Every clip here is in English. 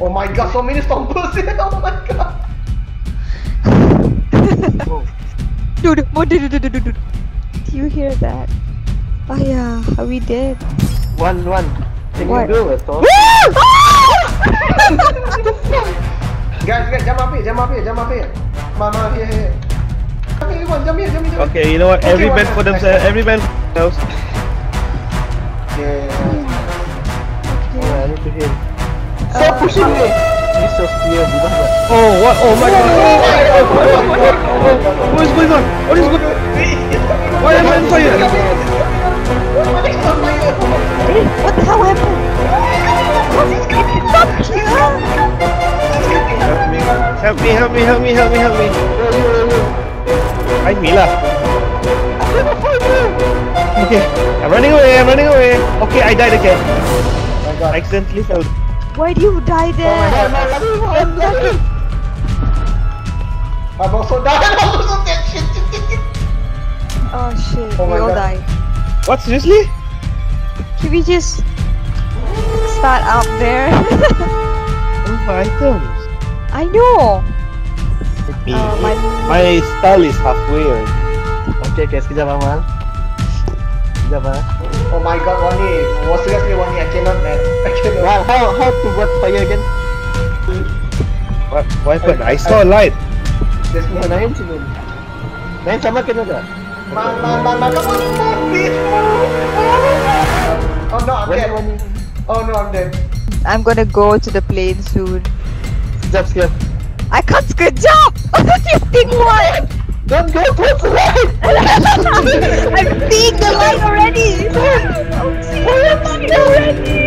Oh my god, so many stompers here. Oh my god. Dude, what did dude, dude, dude, dude. Do you hear that? Oh yeah, are we dead? One, one. Can What? you do it, Tom? Guys, guys, jump up here, jump up here, jump up here. Mama, here, here. Jump here, jump here, jump here. Okay, you know what? Every one man for second. themselves. Every man for themselves. Yeah. Yeah, I need to heal. Stop pushing me! So spear, di? Oh, what? Oh my god! Oh! What, is going on? What is going on? Why am I on fire? What the hell happened? Fuck you! Help me! Help me! Help me! Help me! Help me! Find me lah. Okay, I'm running away. I'm running away. Okay, I died again. my god. I accidentally fell. Why do you die Oh my there? god, my lucky, I'm lucky. I'm also down. I'm also dead. Shit, shit, shit, shit. Oh shit, Oh we all God. died. What? Seriously? Can we just start up there? Oh, my items. I know. Me. Uh, my My style is halfway. already. Okay, okay, sekejap Amal. Sekejap ah. Oh my god, Wani. Oh, seriously, Wani, I cannot, man. I cannot. Well, how, how to buat fire again? What? What happened? I saw a light. There's Oh, more. Nain sini. Nain sama kena tak? Man, man, man, man, come on, move, please, move. Oh no, I'm Wani, dead. Wani. Oh no, I'm dead. I'm gonna go to the plane soon. Sekejap, sekejap. I can't sekejap! you think what? Don't go towards the light! I'm seeing the light already! I'm seeing the light already!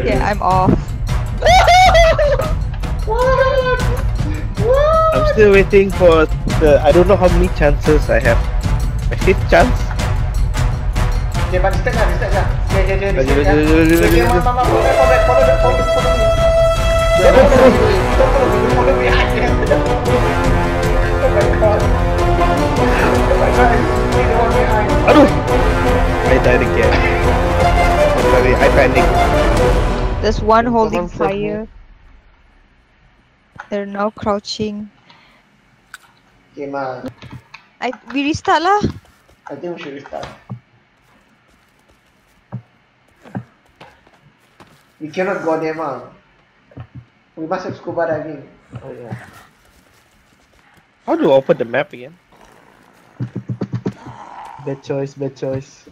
Okay, I'm off. What? What? I'm still waiting for the. I don't know how many chances I have. My fifth chance. Okay, but distract lah, distract lah. Okay, okay, okay, Laju, distract laju, lah. laju, laju, Okay, okay, laju. man, man, man, follow back, follow back, follow back, follow back, follow me. Don't follow me, don't follow me, you follow behind Aduh! I died again. Sorry, I panicked. There's one holding Someone fire. They're now crouching. Okay, man. I we restart lah. I think we should restart. We cannot go there, man. We must have scuba diving. Oh yeah. How do I open the map again? Bad choice, bad choice.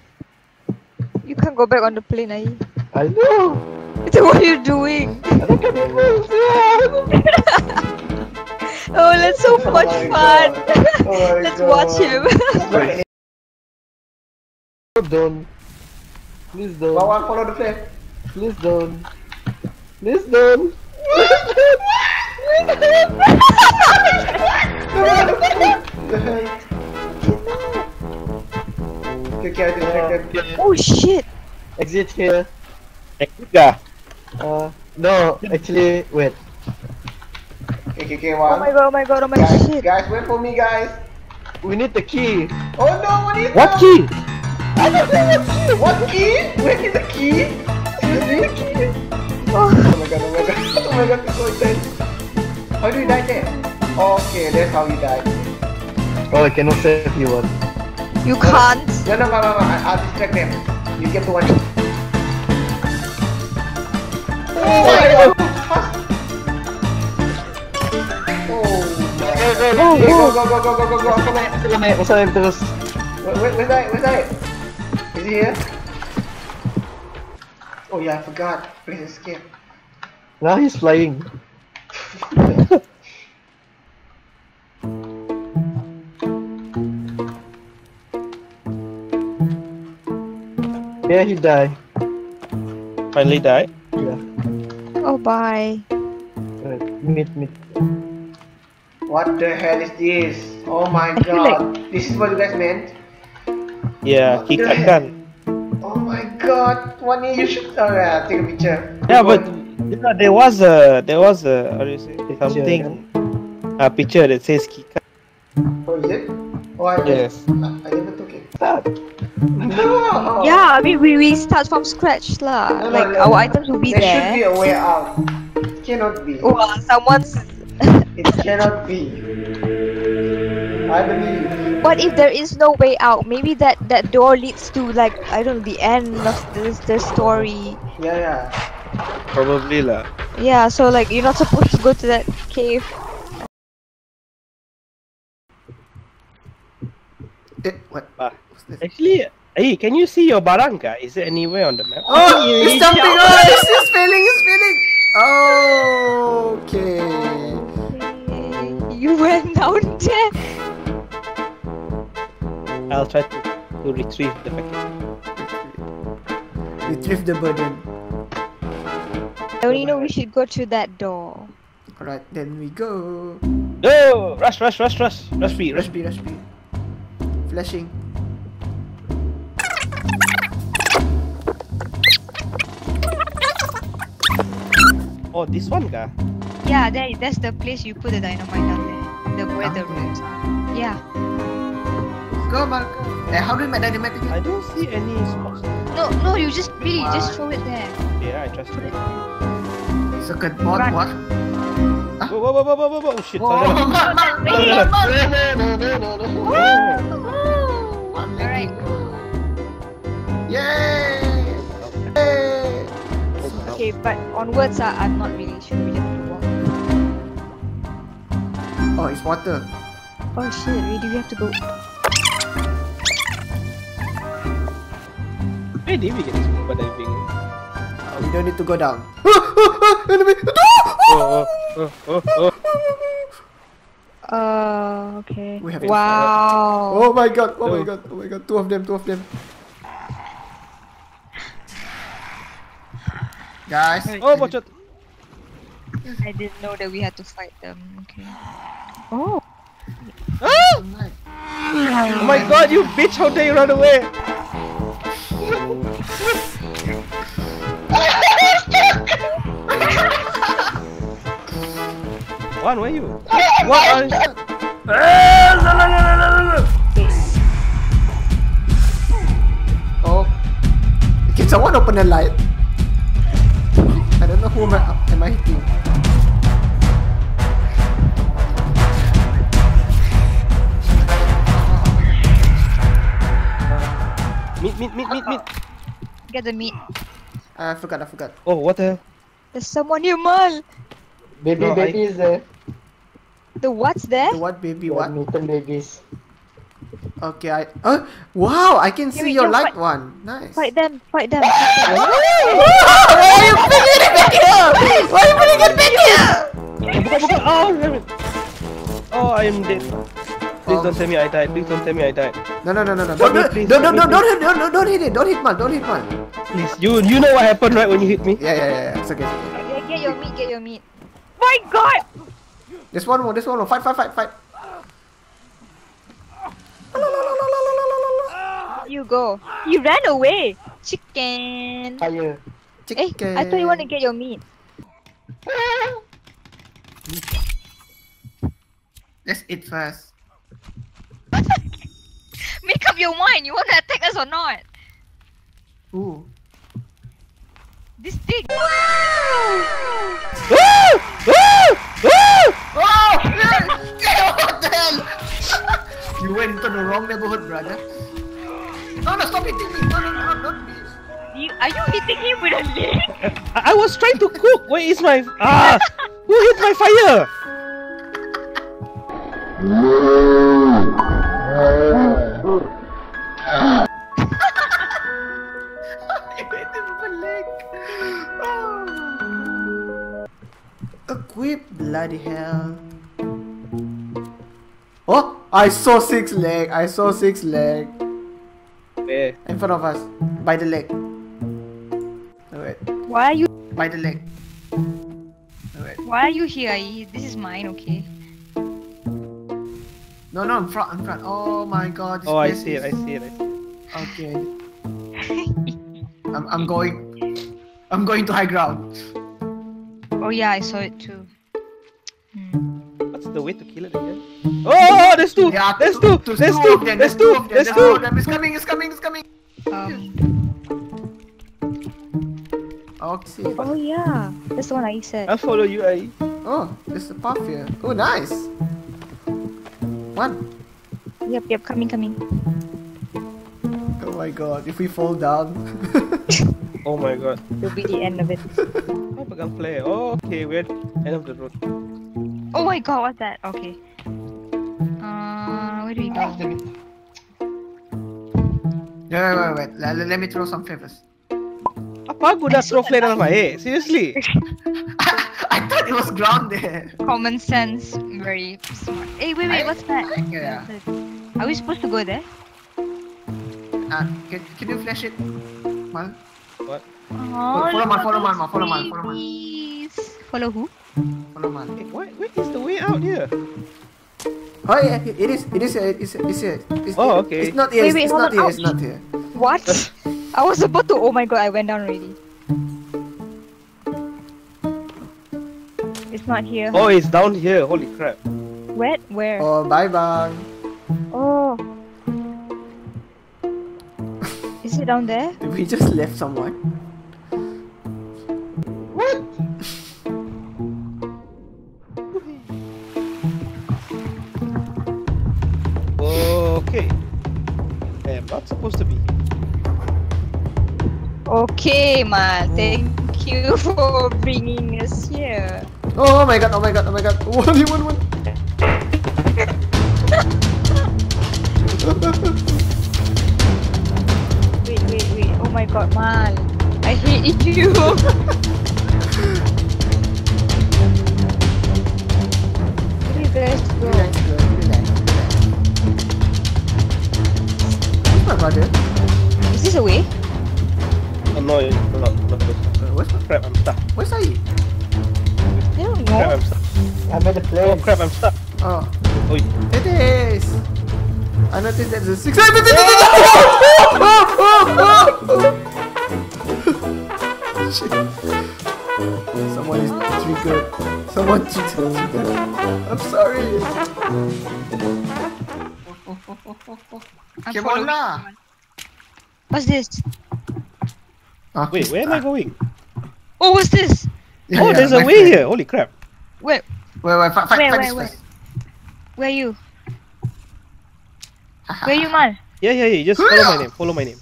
You can't go back on the plane, Ai. I know! So what are you doing? I don't get it! Oh, that's so Oh much oh my fun. Oh Let's God. watch him. Right. Don't. Please don't. Wawan, follow the flame. Please don't. Please don't. Okay, okay, I distracted. oh shit. Exit here. Ekga. Uh, no, actually, wait. Okay, okay, okay, Oh one. my god, oh my god, oh my Guys, shit. guys, wait for me, guys. We need the key. Oh no, what is What that? key? I don't know what key. What key? Where is the key? Seriously? Oh, Oh my god, oh my god, oh my god, it's so intense. How do you die there? Okay, that's how you die. Oh, I cannot save you one. You can't. No, no, no, no, no, I, I'll distract them. You get to one. Oh my god! Oh my god. Oh, Okay, go, go, go, go, go, go, go. Aku naik. Kita naik, masa naik terus. Where, where, where's that? Where's that? Is he here? Oh yeah, I forgot. Please escape. Now he's flying. Yeah, he died. Finally died. Yeah. Oh, bye. Right. Meet, meet. What the hell is this? Oh my I feel god. This is what you guys meant? Yeah, he What the kan. Oh my god. What Wani, you should oh, yeah, take a picture. Yeah, but you know, there was a there was a how do you say something a picture that says Kika. Oh, is it? Oh, I, Yes. I, I never took it. Stop. No! Yeah, I mean, we, we start from scratch lah. No, no, Like, no, our items will be there There should be a way out. cannot be. Wow, someone's. It cannot be. I believe. What if there is no way out? Maybe that that door leads to like I don't know the end of this the story. Yeah, yeah. Probably lah. Yeah, so like you're not supposed to go to that cave. Eh, what? Ah. What's this? Actually, hey, can you see your barangka? Is it anywhere on the map? Oh, he's jumping! Oh, he's, he's failing! He's failing! Oh, okay. You went down there. I'll try to, to retrieve the packet. Retrieve the burden. I only know we should go to that door. Alright, then we go. Go! Rush, rush, rush, rush! Rush speed, rush Rush B, rush B. Flashing. Oh, this one ka? Yeah, there, that's the place you put the dynamite down there. The where the rooms are. Yeah. Go, Marco. Eh, how do we make dynamite again? I don't see any spots. No, no, you just really Wow. just throw it there. Yeah, I trust you. Circuit board, Run. what? Whoa, whoa, whoa, whoa, whoa, whoa, whoa, oh shit. Oh, salah. man, man, man, man, man. Alright. Yay! Yay! Okay, but onwards, uh, I'm not really sure. We just have to walk. Oh, it's water. Oh shit, really? We have to go. Where did we get this scuba diving? Oh, we don't need to go down. Enemy! Oh, oh, oh, oh, oh. Uh, okay. We have wow. Oh my god, oh my Oh. god, oh my god. Two of them, two of them. Guys, Oh, watch out. I didn't know that we had to fight them. Okay. Oh. Ah! Oh my god, you bitch, how dare you run away? One, where are you? What? Oh. Can someone open the light? I don't know who am I, am I hitting. Meet, meet, meet, meet, meet. Get the meat. Ah, I forgot, I forgot. Oh, what the hell? There's someone here, Mal. Baby, No, I- baby is there. The what's there? The what baby, What? what? Mutant babies. Okay, I. Oh, wow, I can Here see your light fight- one. Nice. Fight them. Fight them. Fight them. Why are you bringing it back here? Why are you bringing it back here? Buka, buka. Oh. Oh, I am dead. Please don't tell me I died. Please don't tell me I died. No, no, no, no, no. Don't, me, don't, please, don't, help don't, me, don't, hit, don't, don't hit it. Don't hit Mal. Don't hit Mal. Please, you you know what happened right when you hit me? Yeah, yeah, yeah. yeah. It's okay. it's okay. Get, get your meat. Get your meat. My God! This one more. There's one more. Fight, fight, fight, fight. You go. You ran away. Chicken. Fire. Eh, I thought you want to get your meat. Let's eat first. Make up your mind. You want to attack us or not? Ooh. This thing. Woo! Woo! Woo! Oh! what the hell? you went into the wrong neighborhood, brother. No, no, stop hitting me. No, no, no, no, not me. You, are you hitting him with a leg? I, I was trying to cook. Where is my ah? Who hit my fire? I hit him with a leg. Oh. Equip, bloody hell. I saw six leg. I saw six leg Where? in front of us. By the leg. Wait. Why are you? By the leg. Wait. Why are you here? This is mine, okay? No, no, in front, in front. Oh my god. This Oh, I place see it. I is- see it. I see it. Okay. I'm, I'm going. I'm going to high ground. Oh yeah, I saw it too. Hmm. What's the way to kill it again? Oh, there's two. Yeah, there's two. there's There's two two. of them, There's two. of them, There's two of two. them. It's coming, it's coming, it's coming. Um, Oh yeah, that's the one I said. I'll follow you, I. Oh, there's a path here. Oh, nice. One. Yep, yep, coming, coming. Oh my god, if we fall down. Oh my god. It'll be the end of it. How pegang play? Oh, okay, we're at end of the road. Oh my god, what's that? Okay. Where do we go? wait, wait, wait, wait. Let, let me throw some favors. Apa aku throw flare dalam air? Seriously? I thought it was grounded. Common sense, very smart. Hey, wait, wait, what's that? Yeah. Are we supposed to go there? Uh, can, can you flash it? Mal? What? Oh, follow look man, follow man, those follow man, follow man. babies. Follow who? Follow Mal. Hey, why, where is the way out here? Oh yeah, it is, it is, uh, it's, it's here. It's, Oh, okay. It's not here, Wait, wait, it's, it's not on, here, ouch. it's not here. What? I was about to. Oh my god, I went down already. It's not here. Oh, it's down here. Holy crap. Where? Where? Oh, bye bye. Oh. Is it down there? We just left someone. Supposed to be. Okay, man. Oh. Thank you for bringing us here. Oh, oh, my god, oh my god, oh my god. One, one, one. Wait, wait, wait. Oh my god, man. I hate you. There's a six. Someone is triggered. Someone triggered. I'm sorry. I'm Come on lah. What's this? Oh, Wait, where am I going? Oh, what's this? Yeah, oh, yeah, there's a way friend. here. Holy crap. Where? Wait, wait, fight, fight, Where, fight where, this where? first. Where you? Uh-huh. Where you, man? Yeah, yeah, yeah. Just follow my name. Follow my name.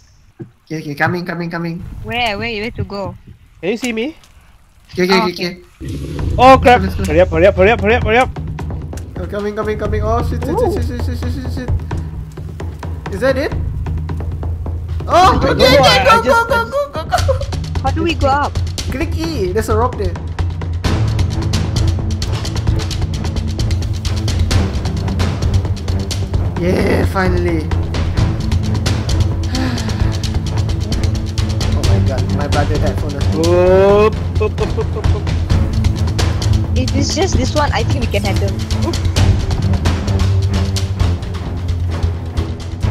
Okay, okay. Coming, coming, coming. Where, where, where to go? Can you see me? Okay, okay, oh, okay. okay. Oh crap! Hurry up, hurry up, hurry up, hurry up, hurry up. Oh, coming, coming, coming. Oh shit, shit, shit, shit, shit, shit, shit, shit. Is that it? Oh, okay, okay, go, go, go, go, go, go. How do we go up? Click E. There's a rock there. Yeah, finally. oh my god, my brother died for nothing. Oop, oop, oop, oop, oop, oop. If it's just this one, I think we can handle.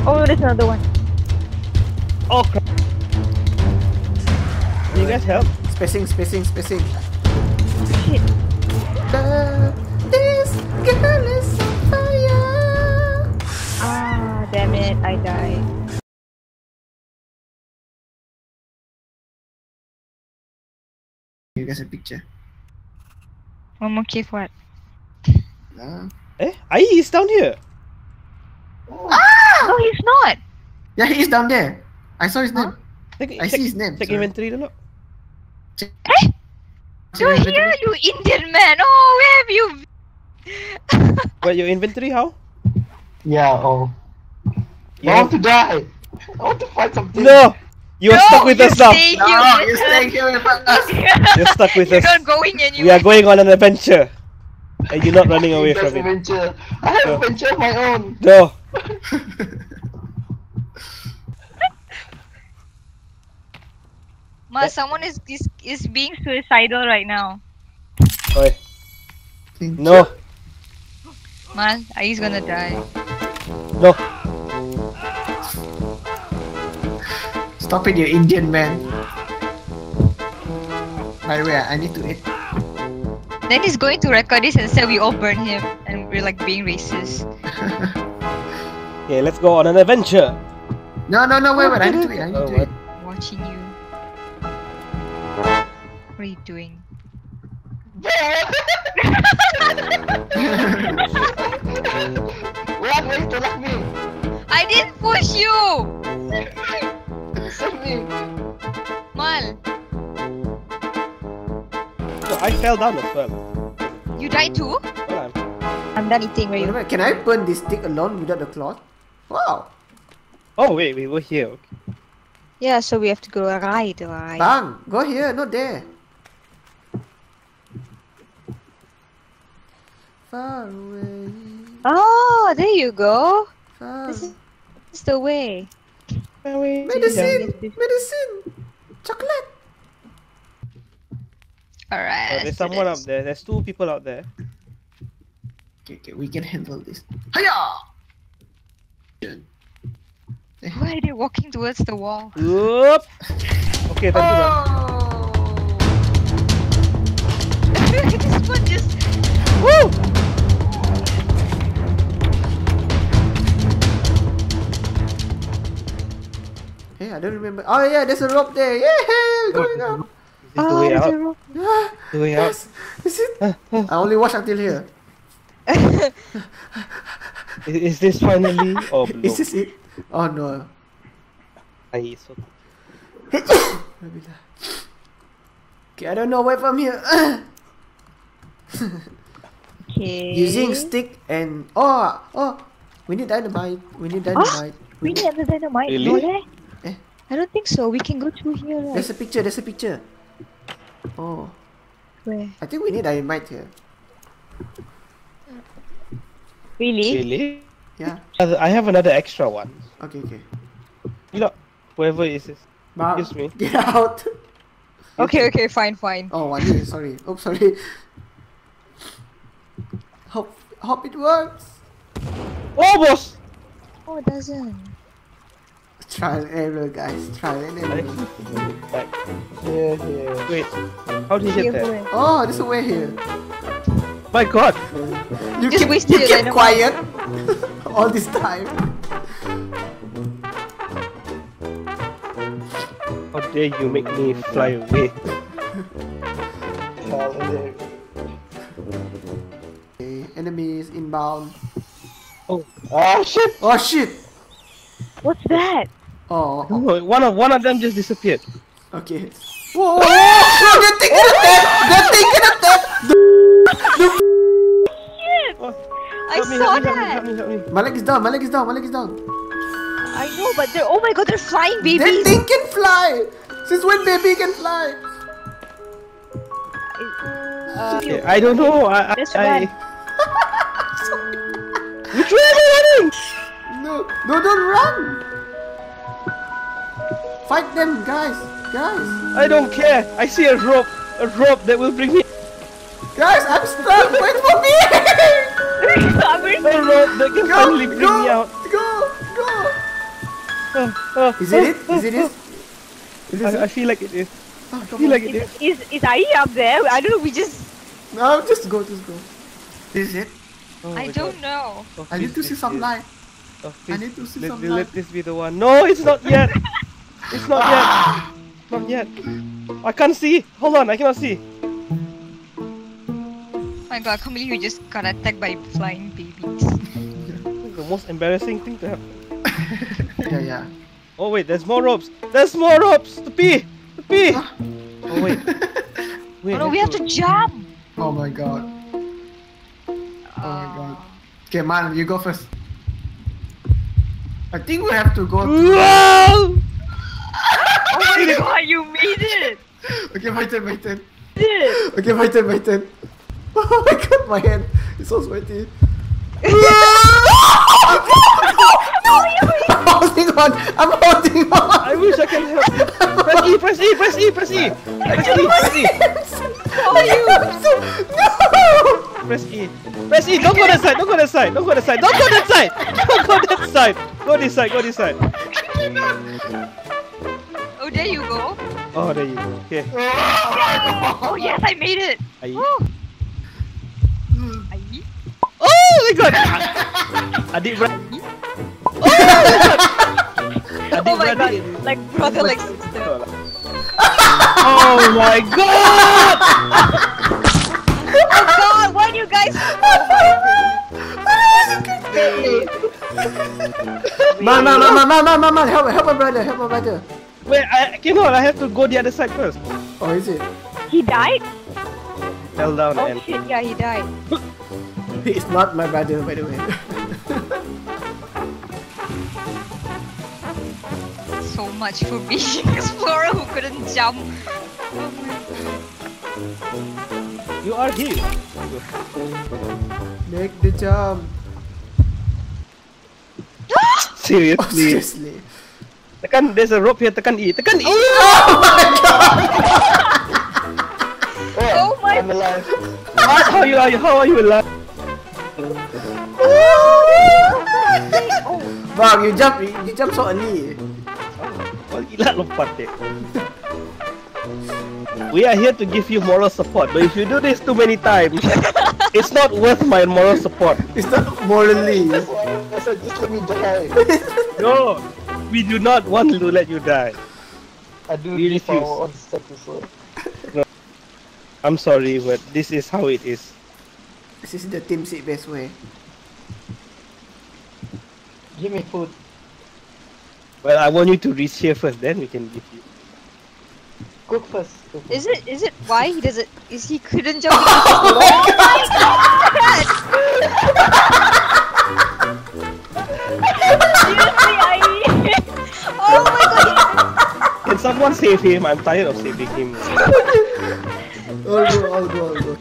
Oh, there's another one. Oh crap! Can you guys help? Spacing, spacing, spacing. Shit. Da- This girl I died. You guys a picture. One more cave, what? Uh, Eh? Ai is down here. Ah, No, he's not. yeah, he is down there. I saw his name. Check, I check, see his name. check sorry. inventory dulu. Check You're inventory. here, you Indian man. Oh, where have you? But your inventory how? Yeah, oh. You I want to die. I want to fight something. No! You are no, stuck with you us now. No, you're staying here with us. You're stuck with You're us. not going anywhere. We are going on an adventure. And you're not running away That's from it. adventure. I have No. adventure of my own. No. Ma, someone is, is is being suicidal right now. Oi. No. Man, he's gonna die. No. Stop it, you Indian man. By the way, I need to eat. Then he's going to record this and say we all burn him and we're like being racist. Okay, let's go on an adventure. No, no, no, wait, wait, I need to eat. I need Oh, to eat. Watching you. What are you doing? What? Why you tolak me? I didn't push you! Save me. Mal, No, I fell down as well. you died too? Well, I'm- I'm done eating. Where Wait a Can I burn this stick alone without the cloth? Wow. Oh wait, we were here. Okay. Yeah, so we have to go right, right. Bang! Go here, not there. Far away. Oh, there you go. Far This is this is the way. Medicine! Medicine! Chocolate! Alright. Oh, there's someone up there. There's two people out there. Okay, okay, we can handle this. Hiya! Why are they walking towards the wall? Whoop. Okay, thank you. man. Oh! this one just. Woo! Hey, I don't remember. Oh yeah, there's a rope there. Yeah, we're going up. Is this the Oh, way there's out? a rope. The way out. yes. Is it? I only watch until here. Is, is this finally or below? Is this it? Oh no. I so Okay, I don't know where from here. Okay. Using stick and oh oh, we need dynamite. We need dynamite. We need the dynamite. Really? No, leh. Eh? I don't think so. We can go through here. Right? There's a picture. There's a picture. Oh, Where? I think we need dynamite here. Really? really. Yeah. I have another extra one. Okay, okay. You know, whoever is this. Bob, Excuse me. Get out. Okay, okay, fine, fine. Oh, one year, sorry. Oops, sorry. Hope, hope it works. Oh, boss! Oh, it doesn't. Trial and error, guys. Trial and error. Like, yeah, yeah. Wait, how did you Here, get there? Oh, there's a way here. My God! You Just keep, wasted you your keep dynamite. quiet all this time. How dare you make me fly away? Okay, enemies inbound. Oh, ah, shit! Oh shit! What's that? Oh, oh, one of one of them just disappeared. okay. Whoa! whoa, whoa. They're taking a tap! They're taking a tap! Oh, I help me, saw help me, that. help me, help me, help me. Malik is down, Malik is down, Malik is down. I know, but they're. Oh my god, they're flying They, babies. they can fly! Since when baby can fly? Uh, Okay, I don't know. I, I, Let's I... run. Which way are they running? No, no, don't run! Fight them, guys! Guys! I don't care. I see a rope, a rope that will bring me. Guys, I'm stuck! Wait for me! A rope that can go, finally bring go, me out. go, go! Uh, uh, Is it it? Is it it? Is it I, I feel like it is. Oh, I feel on. like it is. is is Ai up there? I don't know. We just. No, just go, just go. Is it? Oh I don't God. know. Oh, I need please, to see some please. light. Oh, I need to see let, some light. let light. this be the one. No, it's not yet. It's not yet. Not yet. I can't see. Hold on, I cannot see. my god, I can't believe we just got attacked by flying babies. The most embarrassing thing to happen. Yeah, yeah. Oh wait, there's more ropes. There's more ropes. To pee. To pee. Oh wait. Wait. oh no, we have to jump. Oh my god. Oh my uh. god. Okay, man, you go first. I think we have to go to... Whoa! Oh my god, you made it. Okay, my turn, my turn. Did. Okay, my turn, my turn. Oh my god, my hand is so sweaty. I'm holding on. I'm holding on. I wish I can help you. Press E, press E, press E, press E. Press E, press E. Oh, you. No. Press E. Press E. Don't go that side. Don't go that side. Don't go that side. Don't go that side. Don't go that side. Go this side. Go this side. Oh, there you go. Oh, there you go. Okay. Oh yes, I made it. Aye. Woo. Aye. Oh my god. Adik beradik. Oh my god. Oh my god, like brother, like sister. Oh. oh my god! Oh God, why do you guys? Man, man, man, man, man, man, man, help, help my brother, help my brother. Wait, I cannot. I have to go the other side first. Oh, is it? He died? Fell down Oh and shit! Yeah, he died. He's not my brother, by the way. So much for being explorer who couldn't jump. you are here. Make the jump. Oh, Seriously. Seriously. Tekan, there's a rope here. Tekan E. Tekan E. Oh, oh, oh my! I'm alive. What? How you are you? How are you alive? Oh. Wow, you jump, you, you jump so early. Oh, gila lompat deh. We are here to give you moral support, but if you do this too many times, it's not worth my moral support. It's not morally. That's why I said just let me die. No, we do not want to let you die. I do We give refuse. our own episode. I'm sorry, but this is how it is. This is the team seat best way. Give me food. Well, I want you to reach here first, then we can give you. Cook first. Cook. Is it? Is it why he doesn't? Is he couldn't jump? oh my god! someone save him? I'm tired of saving him. All go, all go, all go.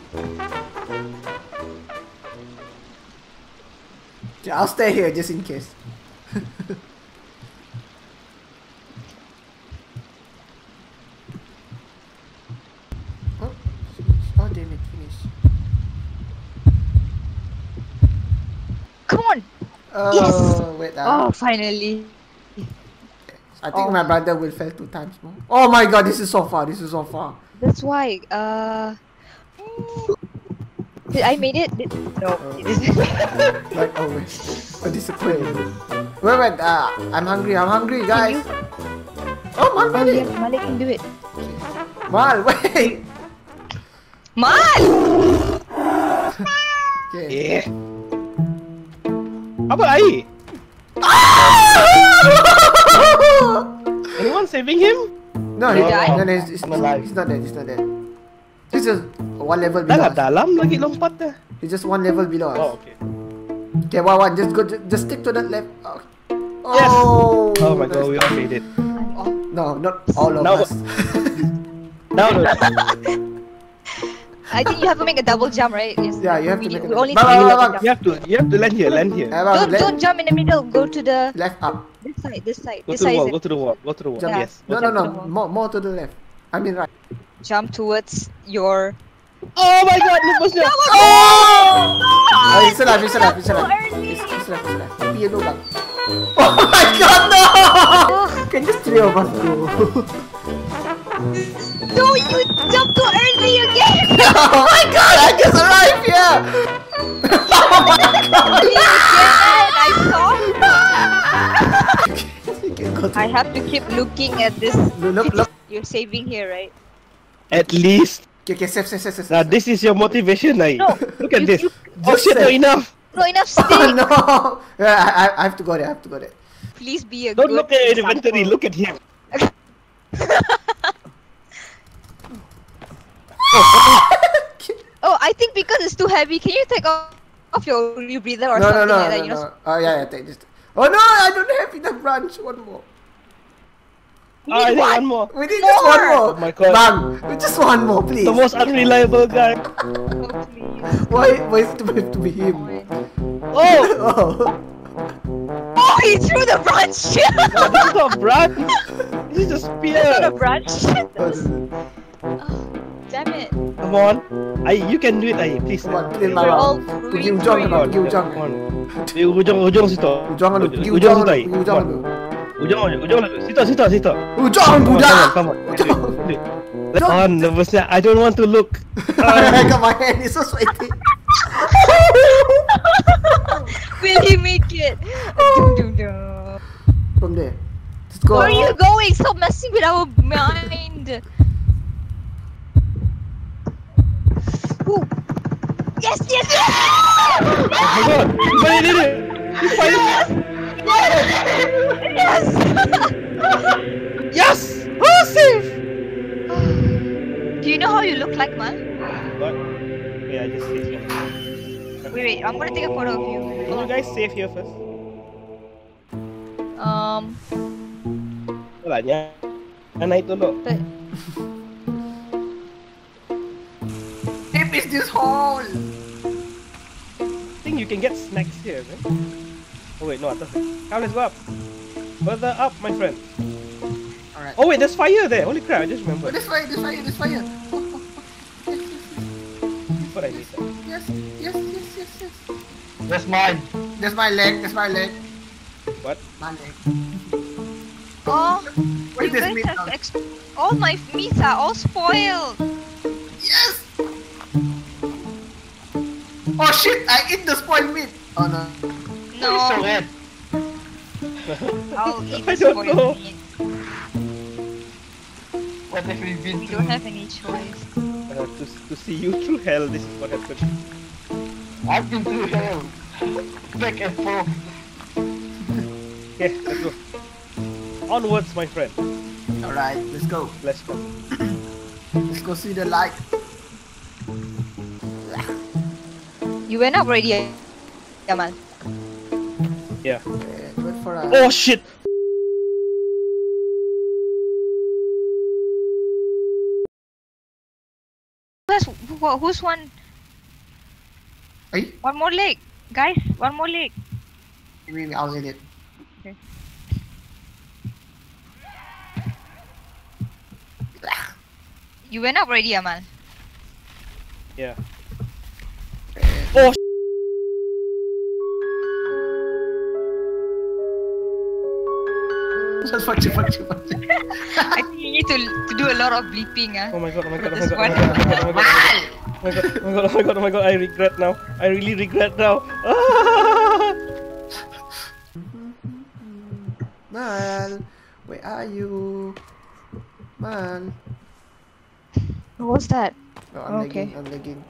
Okay, I'll stay here just in case. oh. Oh, damn it, finish. Come on! Oh, Yes. wait. Uh, Oh, finally. I think oh. my brother will fail two times more. Oh my god, this is so far. This is so far. That's why. Uh. Did I made it? Did, no. Like always. A disappointment. Wait, wait. Uh, I'm hungry. I'm hungry, guys. Oh, Mal, oh, made yeah. Malik can do it. Mal, wait. Mal! Okay. Yeah. Apa air? Anyone saving him? No, he, No, no, no, no, he's, he's, alive. he's not dead. He's not dead. He's just one level below lah us. dalam lagi lompat dah. He's just one level below us. Oh, okay. Okay, one, one. Just go. Just, just stick to that left. Oh. Yes. Oh, Oh my god, we all made it. No, not all of Now- us. no, the- I think you have to make a double jump, right? Yes. Yeah, you have to We- make a we double- only Bang, need bang, jump. you have to, you have to land here, land here. Don't, don't jump in the middle. Go to the left up. This side. This side. Go This to the side wall, go to the wall, go to the wall. Jump. Yes. No, no, no. to the wall. More, more to the left. I mean right. jump towards your. Oh my god, lupasnya. Oh, he's alive. He's alive. He's alive. He's, he's alive. He's alive. Tapi you lubang. Oh my god, no! Can just three of us go? No, you jumped too early again. oh my god, I just arrived here! Again, I saw. I have to keep looking at this. Look, look, look. You're saving here, right? At least. Okay, okay, save, save, save, save. Now this is your motivation, Nai. No, Look at you- this. you- Oh Just shit, say- not enough. No, enough Oh no! Yeah, I, I, I have to go there. I have to go there. Please be a good Don't look at your inventory, look at him. Oh, I think because it's too heavy, can you take off, off your your breather or no, no, something no, like that? no, you know, no. Oh yeah, yeah, take this. Oh no, I don't have enough branch. One more. We Ah, need need one. one more. We need just one More. more. Oh my God. Bang! Just one more, please. The most unreliable guy. Oh. Why, why is it have to be him? Oh, Oh. Oh, he threw the branch. God, this is not a branch. This is a That's not a spear. branch. oh, damn it. Come on. I, you can do it, Ai. Please. Come on, play We're my all Pergi rooting ujung for kan, you. pergi ujung. Come on. Di ujung, ujung situ. Ujung dulu, pergi Ujung ujung situ, dulu, Ai. pergi ujung Come Ujang, ujang lagu. Situ, situ, situ. Ujang budak. Come on, come on. Ujang. Come on, nervousnya. I don't want to look. Come my hand is so sweaty. Will he make it? From there. Let's go. Where are you going? Stop messing with our mind. Yes, yes, yes! Oh my god! He finally did it! He finally did it! Yes! Yes! Oh, safe! Do you know how you look like, man? What? Wait, I just save here. Wait, wait, I'm gonna take a photo of you. Can you guys save here first? Um, Wala niya. Anay tulo. but Deep is this hole? I think you can get snacks here, man. Oh wait, no, atas. Come, let's go up. Further up, my friend. Alright. Oh wait, there's fire there. Holy crap, I just Oh, remembered. this fire, this fire, this fire. That's what I missed. Yes, yes, yes, yes, yes. That's mine. That's my leg, that's my leg. What? My leg. oh, Where's you guys have now? ex- all my meats are all spoiled. Yes! Oh shit, I eat the spoiled meat. Oh no. Why so red? I'll eat I the don't know. spoiled meat. What have we been We through? don't have any choice. Uh, to, to see you through hell, this is what happened. I've been through hell. Back and forth. Okay, let's go. Onwards, my friend. Alright, let's go. Let's go. Let's go see the light. You went up already, yeah, man. Yeah. Wait, wait for a... Oh shit! Who's, who, who's one? Hey, One more leg, guys. One more leg. maybe I'll get it. Okay. You went up already, yeah, man. Yeah. Oh sh- Just watch it, watch it, watch it. I think you need to, to do a lot of bleeping, ah. Oh my god, oh my god, oh my god, oh one. my god, oh my god, oh my god, oh my god, oh my god, oh my god, I regret now. I really regret now. Ah! Mal, where are you? Mal. What's that? Oh, I'm Okay. lagging, I'm lagging.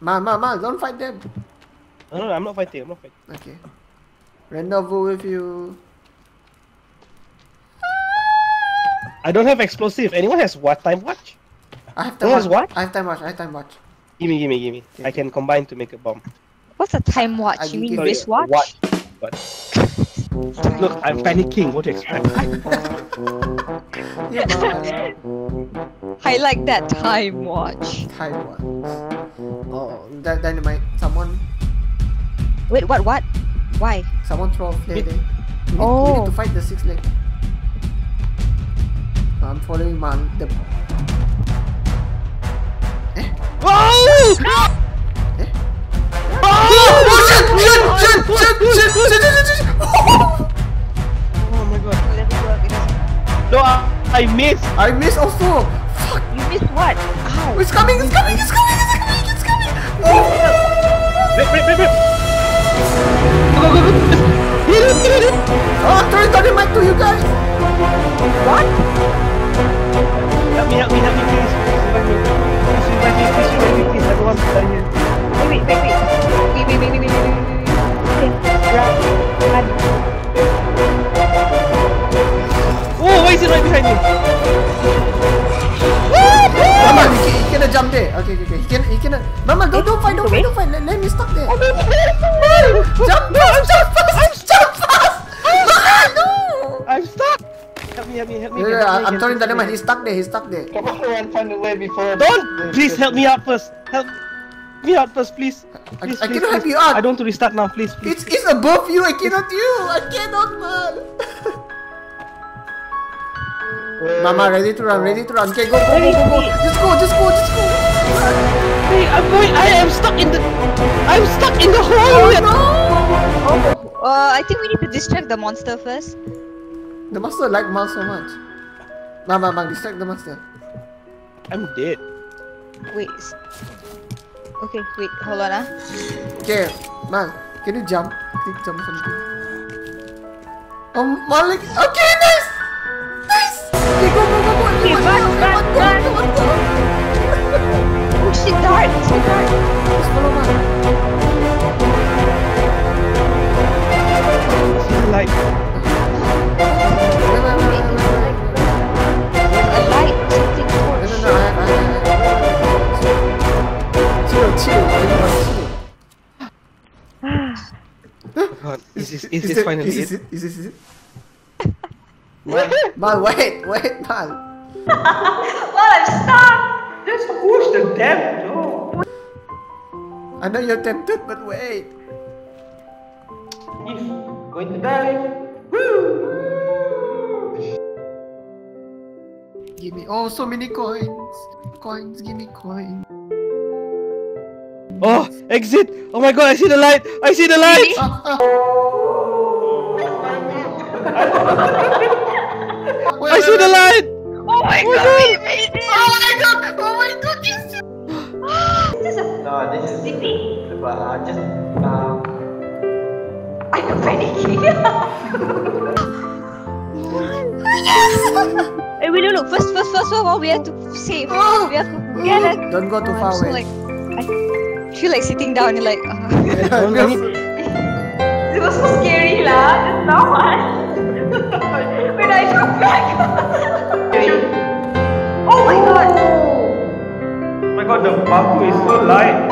Mal, Mal, Mal, don't fight them. No, no, I'm not fighting, I'm not fighting. Okay. Rendezvous with you. I don't have explosive. Anyone has what time watch? I have time Who has watch. what? I have time watch, I have time watch. Gimme, gimme, gimme. Okay. I can combine to make a bomb. What's a time watch? I you mean give- wristwatch? Watch. But look, I'm panicking. What do you expect? I like that time watch. Time watch. Oh, that dynamite. Someone, Wait, what? What? Why? someone throw a flare It- there. We need, we Oh. need to fight the six leg. I'm following man. The... Eh? Oh! Eh? Oh, shit! Shit! Shit! Shit! Shit! Shit! Shit! Shit! Oh my god. Let it work. No, I, I missed. I missed also. Fuck! You missed what? Ow. It's coming! It's coming! It's coming! It's coming! It's coming! Oh! Rip, rip, rip, rip. Oh, I'm throwing dynamite to you guys! What? Help me, help me, help me, please. Please revive me, please revive me, please. I don't want to die here. Wait, wait, wait, wait. Wait, wait, wait, wait, wait, wait, wait. Okay, run. Run. Oh, why is it right behind me? Mama, he, can, he cannot jump there. Okay, okay, okay. He can, he cannot. Mama, don't, don't fight, don't fight, don't fight. Let, let me stop there. jump fast, jump fast, jump fast. Mama, no. I'm stuck. Help me, help me, help me. Yeah, yeah, I'm telling throwing me. dynamite. He's stuck there. He's stuck there. Come on and find a way before. Don't! Please help me out first. Help me out first, please. I, Please, I please, cannot help please. you out. I don't want to restart now, please, please. It's, it's above you. I cannot you. I cannot, man. Mama, ready to run, ready to run. Okay, go, go, go, go, go. Just go, just go, just go. Hey, I'm going. I am stuck in the. I'm stuck in the hole. Oh hole. no! Uh, I think we need to distract the monster first. The master like Mal so much. Mama, Mama, distract the master. I'm dead. Wait. Okay, wait, hold on, ah. Okay, Mal, can you jump? Click jump something. Oh, Malik. Okay, nice! Run, go, run, everyone, go, run. everyone, go. see dart. I see dart. Just follow man. See the light. Wait, wait, wait, wait, wait, wait. A light or something. No, Torch. no, no, I, I, I, chill, chill, everyone, chill. God, is this, is this it- finally is this it? it? Is this it? Mal, Mal, wait, wait, Mal. Well, I'm stuck. Just push the damn door. I know you're tempted, but wait. If going to die. Woo! Give me oh so many coins. Coins, give me coins. Oh, exit! Oh my god, I see the light! I see the light! Wait, I see the wait. Light! Oh my god, we made it! Oh my god! Oh my god! Yes. This is no, this is sleepy. But uh, just um. I'm panicking. hey, wait, no, no. First, first, first, first, one, we have to save. Oh. We have to get it. Don't go too far so, away. like, I feel like sitting down and like, uh, Don't- don't need- It was so scary lah. There's no one. when I look back. my god, the bamboo is so light.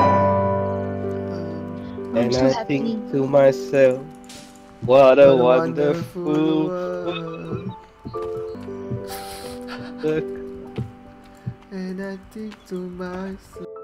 I'm And so I happy. think to myself, what a wonderful world. world. And I think to myself.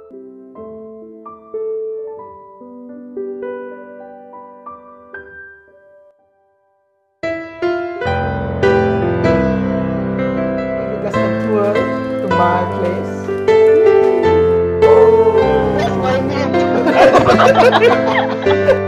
Just a tour to my place. That's my name.